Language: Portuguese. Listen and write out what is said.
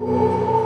Música